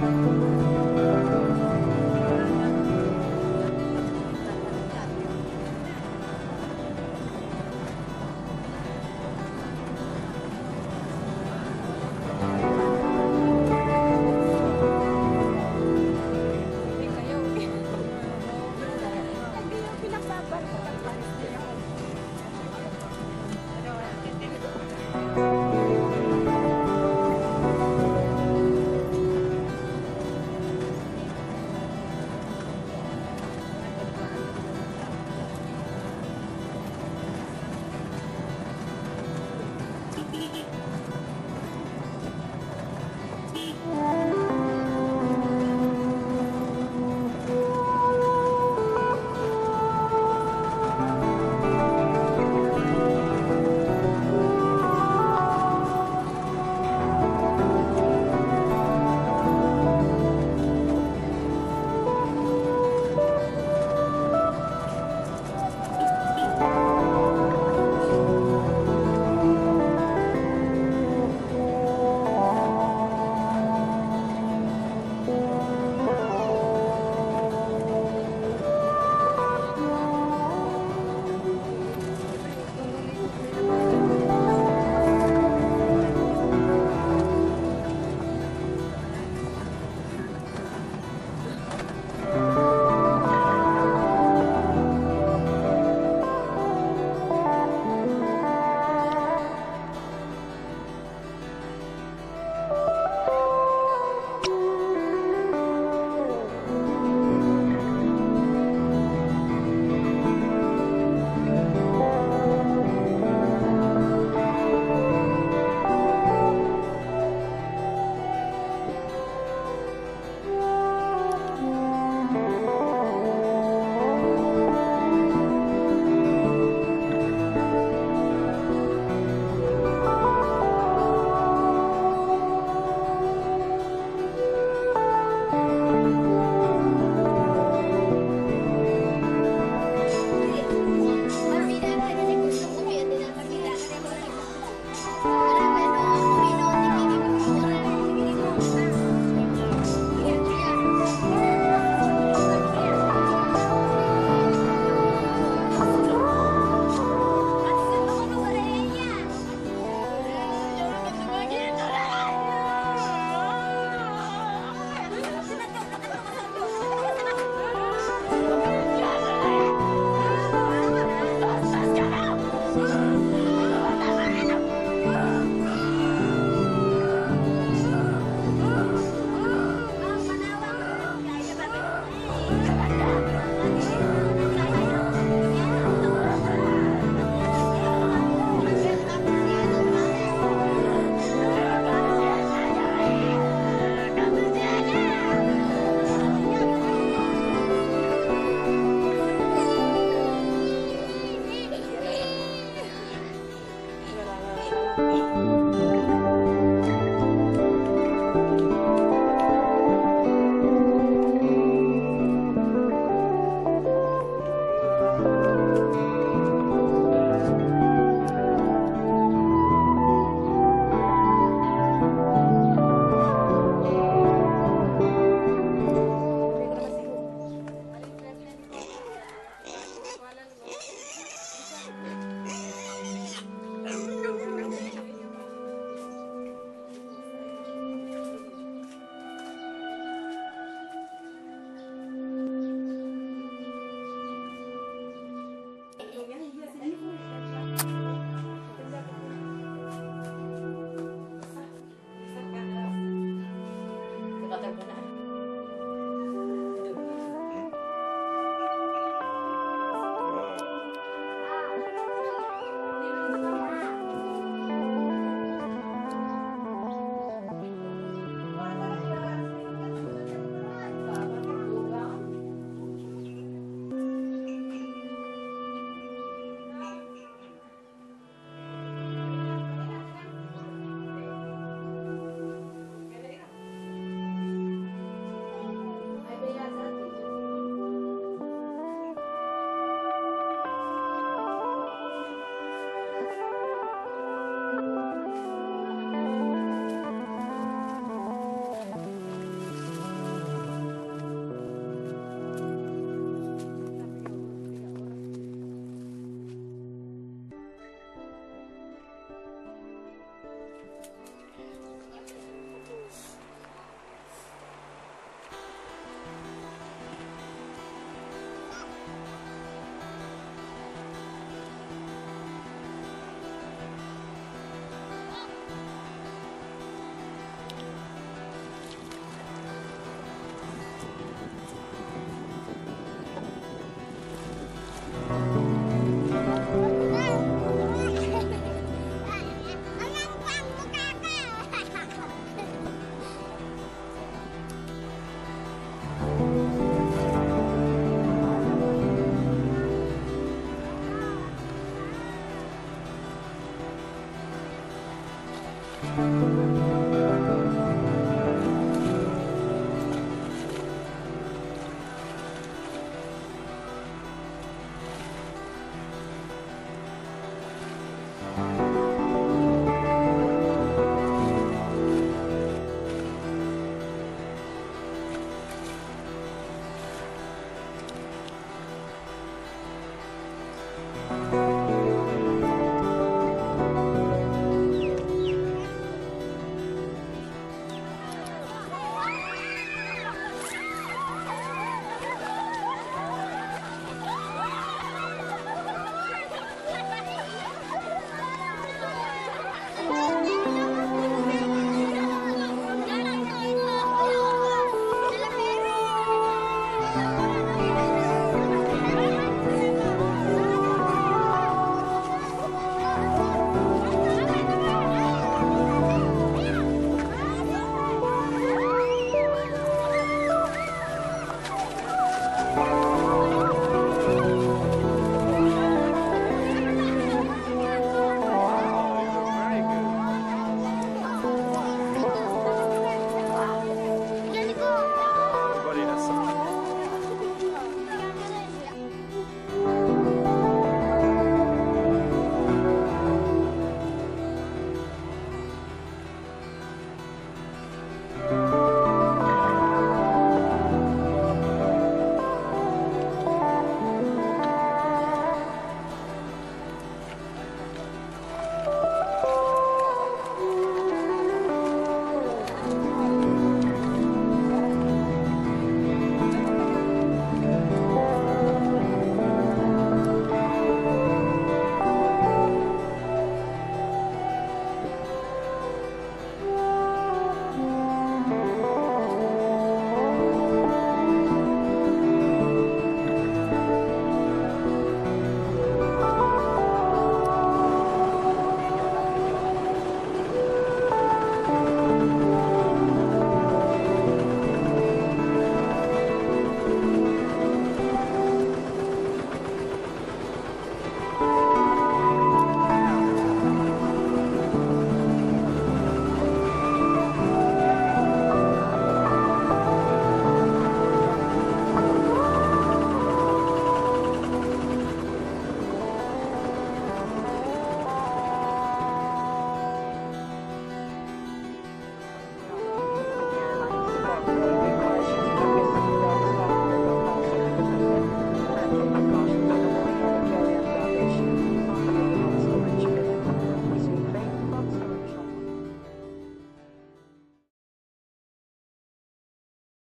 Música